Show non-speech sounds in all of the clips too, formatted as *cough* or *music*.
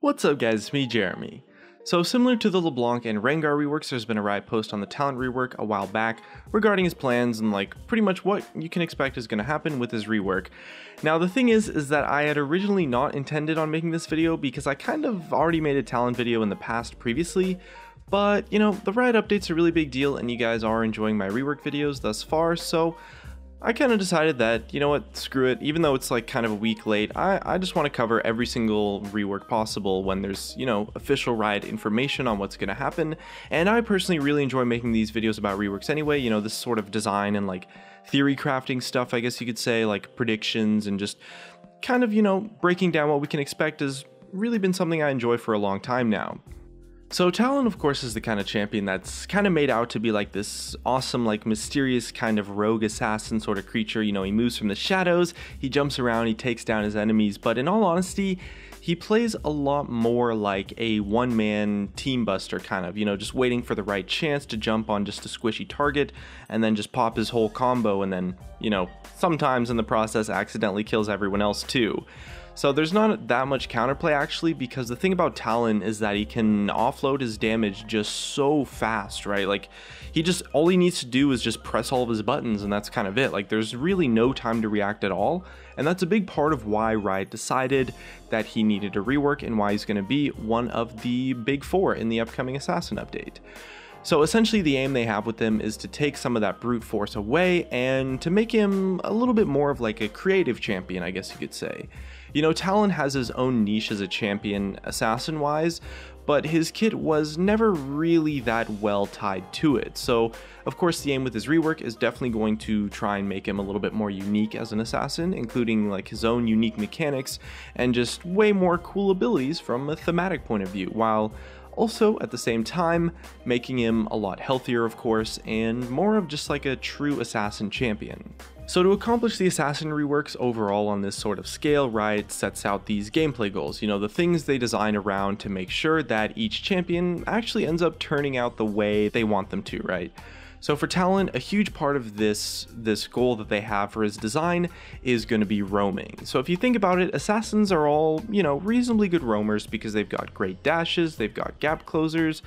What's up guys, it's me Jeremy. So similar to the LeBlanc and Rengar reworks, there's been a Riot post on the Talon rework a while back regarding his plans and like pretty much what you can expect is going to happen with his rework. Now the thing is, is that I had originally not intended on making this video because I kind of already made a Talon video in the past previously, but you know, the Riot update's a really big deal and you guys are enjoying my rework videos thus far, so I kind of decided that, you know what, screw it, even though it's like kind of a week late, I, I just want to cover every single rework possible when there's, you know, official Riot information on what's going to happen. And I personally really enjoy making these videos about reworks anyway, you know, this sort of design and like theory crafting stuff, I guess you could say, like predictions and just kind of, you know, breaking down what we can expect has really been something I enjoy for a long time now. So Talon, of course, is the kind of champion that's kind of made out to be like this awesome, like mysterious kind of rogue assassin sort of creature. You know, he moves from the shadows, he jumps around, he takes down his enemies, but in all honesty, he plays a lot more like a one-man team buster kind of, you know, just waiting for the right chance to jump on just a squishy target and then just pop his whole combo and then, you know, sometimes in the process accidentally kills everyone else too. So there's not that much counterplay actually because the thing about Talon is that he can offload his damage just so fast, right? Like he just all he needs to do is just press all of his buttons and that's kind of it. Like there's really no time to react at all. And that's a big part of why Riot decided that he needed a rework and why he's going to be one of the big 4 in the upcoming Assassin update. So essentially the aim they have with him is to take some of that brute force away and to make him a little bit more of like a creative champion, I guess you could say. You know, Talon has his own niche as a champion assassin wise, but his kit was never really that well tied to it. So, of course, the aim with his rework is definitely going to try and make him a little bit more unique as an assassin, including like his own unique mechanics and just way more cool abilities from a thematic point of view, while also at the same time making him a lot healthier of course and more of just like a true assassin champion. So to accomplish the assassin reworks overall on this sort of scale, Riot sets out these gameplay goals, you know, the things they design around to make sure that each champion actually ends up turning out the way they want them to, right? So for Talon, a huge part of this this goal that they have for his design is going to be roaming. So if you think about it, assassins are all, you know, reasonably good roamers because they've got great dashes, they've got gap closers,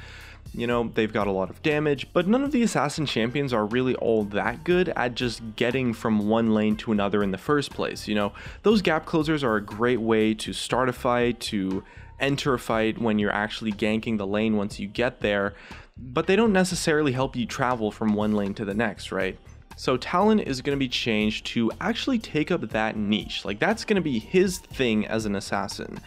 you know, they've got a lot of damage, but none of the assassin champions are really all that good at just getting from one lane to another in the first place. You know, those gap closers are a great way to start a fight, to enter a fight when you're actually ganking the lane once you get there, but they don't necessarily help you travel from one lane to the next, right? So Talon is going to be changed to actually take up that niche. Like that's going to be his thing as an assassin.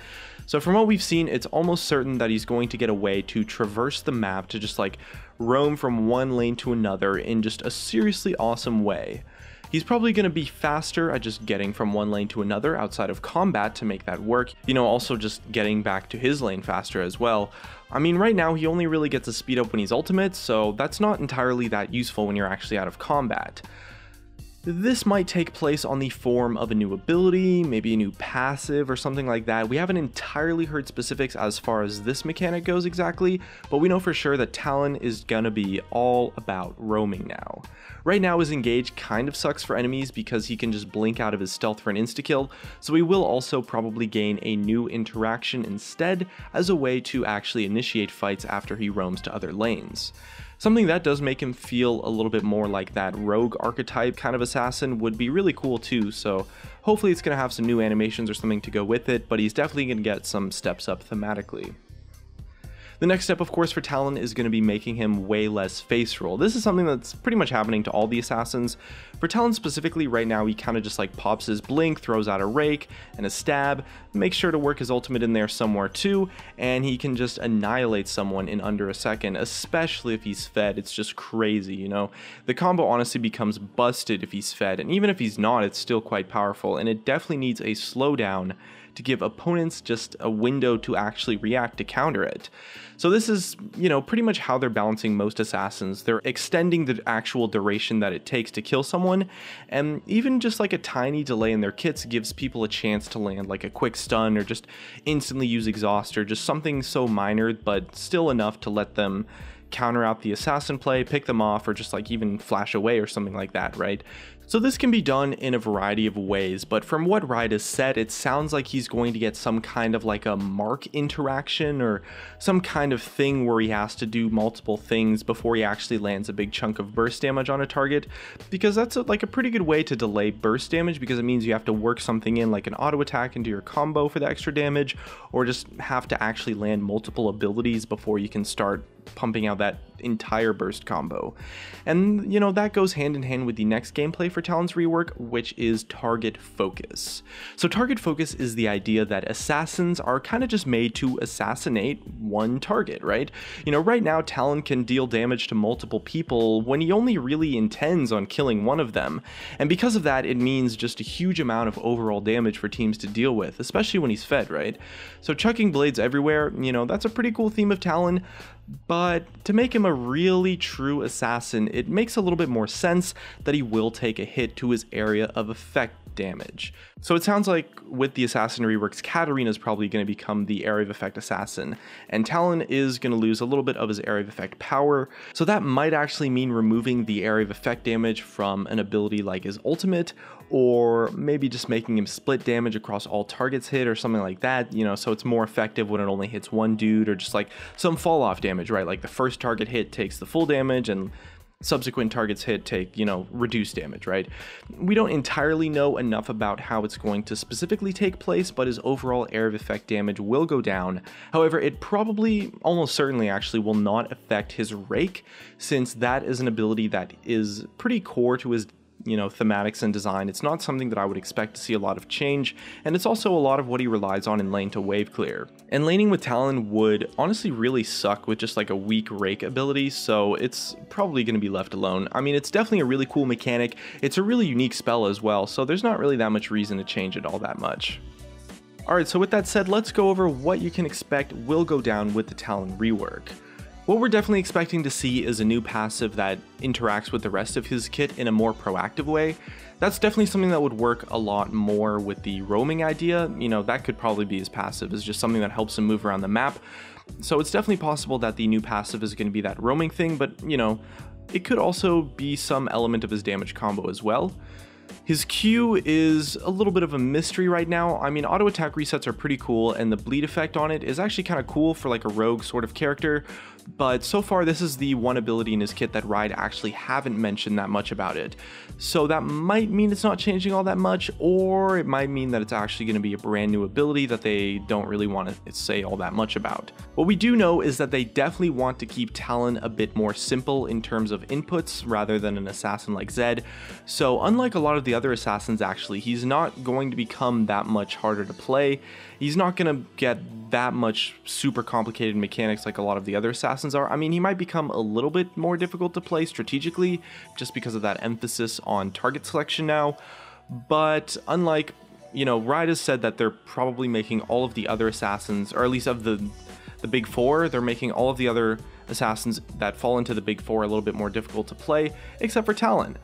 So from what we've seen, it's almost certain that he's going to get a way to traverse the map to just like roam from one lane to another in just a seriously awesome way. He's probably going to be faster at just getting from one lane to another outside of combat to make that work, you know, also just getting back to his lane faster as well. I mean, right now he only really gets a speed up when he's ultimate, so that's not entirely that useful when you're actually out of combat. This might take place on the form of a new ability, maybe a new passive or something like that. We haven't entirely heard specifics as far as this mechanic goes exactly, but we know for sure that Talon is gonna be all about roaming now. Right now his engage kind of sucks for enemies because he can just blink out of his stealth for an insta-kill, so he will also probably gain a new interaction instead as a way to actually initiate fights after he roams to other lanes. Something that does make him feel a little bit more like that rogue archetype kind of assassin would be really cool too, so hopefully it's going to have some new animations or something to go with it, but he's definitely going to get some steps up thematically. The next step, of course, for Talon is going to be making him way less face roll. This is something that's pretty much happening to all the assassins. For Talon specifically, right now, he kind of just like pops his blink, throws out a rake and a stab, makes sure to work his ultimate in there somewhere too, and he can just annihilate someone in under a second, especially if he's fed. It's just crazy, you know? The combo honestly becomes busted if he's fed, and even if he's not, it's still quite powerful, and it definitely needs a slowdown to give opponents just a window to actually react to counter it. So this is, you know, pretty much how they're balancing most assassins. They're extending the actual duration that it takes to kill someone, and even just like a tiny delay in their kits gives people a chance to land like a quick stun or just instantly use exhaust or just something so minor but still enough to let them counter out the assassin play, pick them off, or just like even flash away or something like that, right? So this can be done in a variety of ways, but from what has said, it sounds like he's going to get some kind of like a mark interaction or some kind of thing where he has to do multiple things before he actually lands a big chunk of burst damage on a target, because that's a, like a pretty good way to delay burst damage because it means you have to work something in like an auto attack into your combo for the extra damage, or just have to actually land multiple abilities before you can start pumping out that entire burst combo. And, you know, that goes hand in hand with the next gameplay for Talon's rework, which is target focus. So target focus is the idea that assassins are kind of just made to assassinate one target, right? You know, right now Talon can deal damage to multiple people when he only really intends on killing one of them. And because of that, it means just a huge amount of overall damage for teams to deal with, especially when he's fed, right? So chucking blades everywhere, you know, that's a pretty cool theme of Talon, but to make him a really true assassin, it makes a little bit more sense that he will take a hit to his area of effect damage. So it sounds like with the Assassin reworks, Katarina is probably going to become the area of effect assassin, and Talon is going to lose a little bit of his area of effect power, so that might actually mean removing the area of effect damage from an ability like his ultimate, or maybe just making him split damage across all targets hit or something like that, you know, so it's more effective when it only hits one dude, or just like some fall off damage, right? Like the first target hit takes the full damage and subsequent targets hit take, you know, reduced damage, right? We don't entirely know enough about how it's going to specifically take place, but his overall area of effect damage will go down. However, it probably, almost certainly actually, will not affect his Rake, since that is an ability that is pretty core to his you know, thematics and design. It's not something that I would expect to see a lot of change, and it's also a lot of what he relies on in lane to wave clear. And laning with Talon would honestly really suck with just like a weak rake ability, so it's probably going to be left alone. I mean, it's definitely a really cool mechanic. It's a really unique spell as well, so there's not really that much reason to change it all that much. Alright, so with that said, let's go over what you can expect will go down with the Talon rework. What we're definitely expecting to see is a new passive that interacts with the rest of his kit in a more proactive way. That's definitely something that would work a lot more with the roaming idea. You know, that could probably be his passive, is just something that helps him move around the map. So it's definitely possible that the new passive is going to be that roaming thing, but you know, it could also be some element of his damage combo as well. His Q is a little bit of a mystery right now. I mean, auto attack resets are pretty cool, and the bleed effect on it is actually kind of cool for like a rogue sort of character, but so far this is the one ability in his kit that Riot actually haven't mentioned that much about it. So that might mean it's not changing all that much, or it might mean that it's actually going to be a brand new ability that they don't really want to say all that much about. What we do know is that they definitely want to keep Talon a bit more simple in terms of inputs rather than an assassin like Zed. So unlike a lot of the other assassins actually, he's not going to become that much harder to play. He's not going to get that much super complicated mechanics like a lot of the other assassins are. I mean, he might become a little bit more difficult to play strategically just because of that emphasis on target selection now. But unlike, you know, Riot has said that they're probably making all of the other assassins, or at least of the the big four, they're making all of the other assassins that fall into the big four a little bit more difficult to play, except for Talon.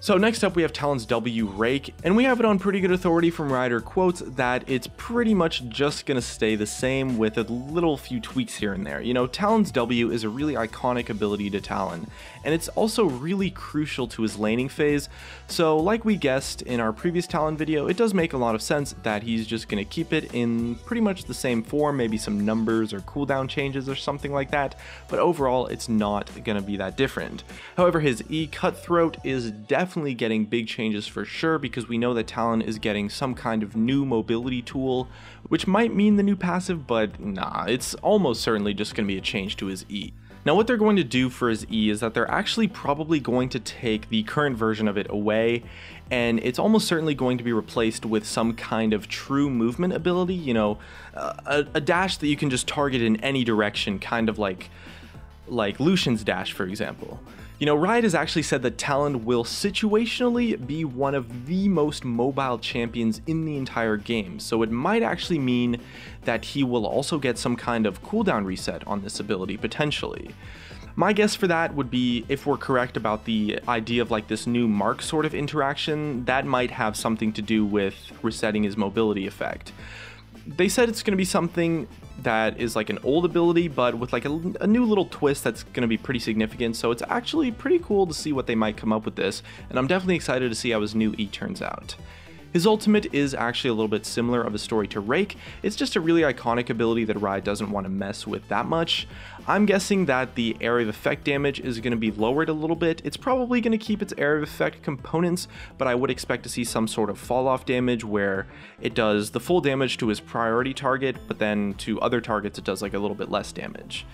So next up we have Talon's W Rake, and we have it on pretty good authority from Riot quotes that it's pretty much just gonna stay the same with a little few tweaks here and there. You know, Talon's W is a really iconic ability to Talon, and it's also really crucial to his laning phase, so like we guessed in our previous Talon video, it does make a lot of sense that he's just gonna keep it in pretty much the same form, maybe some numbers or cooldown changes or something like that, but overall it's not gonna be that different. However, his E Cutthroat is definitely definitely getting big changes for sure because we know that Talon is getting some kind of new mobility tool, which might mean the new passive, but nah, it's almost certainly just going to be a change to his E. Now what they're going to do for his E is that they're actually probably going to take the current version of it away and it's almost certainly going to be replaced with some kind of true movement ability, you know, a, a dash that you can just target in any direction, kind of like like Lucian's dash for example. You know, Riot has actually said that Talon will situationally be one of the most mobile champions in the entire game, so it might actually mean that he will also get some kind of cooldown reset on this ability, potentially. My guess for that would be if we're correct about the idea of like this new mark sort of interaction, that might have something to do with resetting his mobility effect. They said it's going to be something that is like an old ability, but with like a, a new little twist that's going to be pretty significant. So it's actually pretty cool to see what they might come up with this, and I'm definitely excited to see how his new E turns out. His ultimate is actually a little bit similar of a story to Rake, it's just a really iconic ability that Riot doesn't want to mess with that much. I'm guessing that the area of effect damage is going to be lowered a little bit, it's probably going to keep its area of effect components, but I would expect to see some sort of fall off damage where it does the full damage to his priority target, but then to other targets it does like a little bit less damage.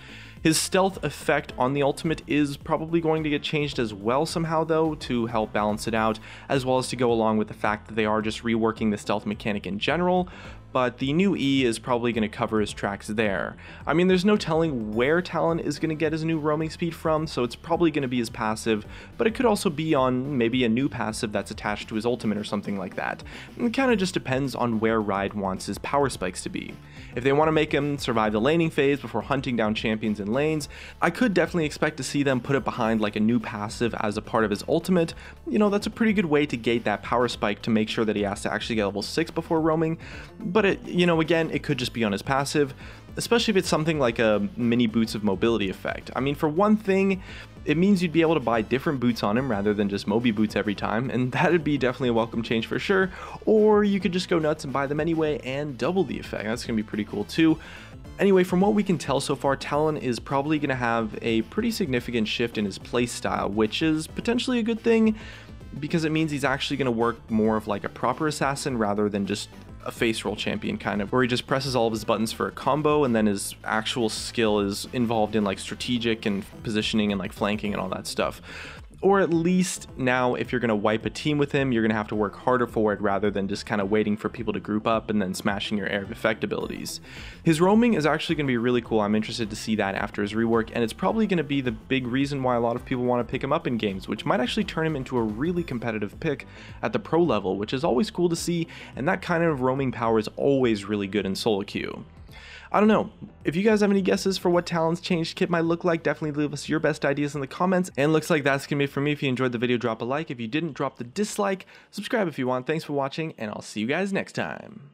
His stealth effect on the ultimate is probably going to get changed as well somehow though to help balance it out, as well as to go along with the fact that they are just reworking the stealth mechanic in general, but the new E is probably going to cover his tracks there. I mean, there's no telling where Talon is going to get his new roaming speed from, so it's probably going to be his passive, but it could also be on maybe a new passive that's attached to his ultimate or something like that. It kind of just depends on where Riot wants his power spikes to be. If they want to make him survive the laning phase before hunting down champions in lanes, I could definitely expect to see them put it behind like a new passive as a part of his ultimate. You know, that's a pretty good way to gate that power spike to make sure that he has to actually get level 6 before roaming, but but it, you know, again, it could just be on his passive, especially if it's something like a mini boots of mobility effect. I mean, for one thing, it means you'd be able to buy different boots on him rather than just Moby boots every time, and *laughs* that'd be definitely a welcome change for sure. Or you could just go nuts and buy them anyway and double the effect. That's gonna be pretty cool too. Anyway, from what we can tell so far, Talon is probably going to have a pretty significant shift in his playstyle, which is potentially a good thing because it means he's actually going to work more of like a proper assassin rather than just a face roll champion kind of where he just presses all of his buttons for a combo and then his actual skill is involved in like strategic and positioning and like flanking and all that stuff or at least now if you're going to wipe a team with him, you're going to have to work harder for it rather than just kind of waiting for people to group up and then smashing your area of effect abilities. His roaming is actually going to be really cool. I'm interested to see that after his rework, and it's probably going to be the big reason why a lot of people want to pick him up in games, which might actually turn him into a really competitive pick at the pro level, which is always cool to see, and that kind of roaming power is always really good in solo queue. I don't know. If you guys have any guesses for what Talon's changed kit might look like, definitely leave us your best ideas in the comments. And looks like that's to be for me. If you enjoyed the video, drop a like. If you didn't, drop the dislike. Subscribe if you want. Thanks for watching, and I'll see you guys next time.